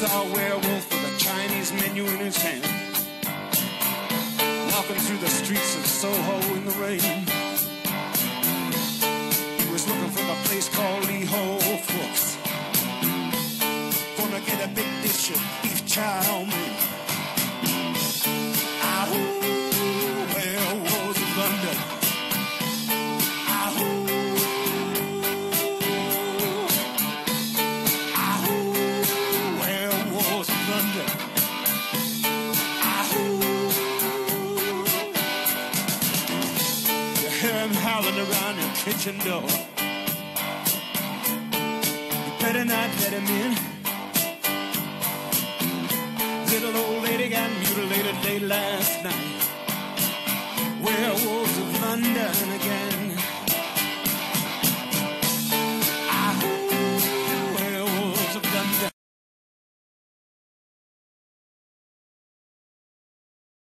tall werewolf with a Chinese menu in his hand. Walking through the streets of Soho in the rain. He was looking for a place called Lee Ho Fooks. Gonna get a big dish of beef chow mein. Kitchen door. You better not let him in. Little old lady got mutilated late last night. Where was